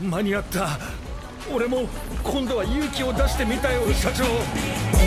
間に合った。俺も今度は勇気を出してみたよ社長。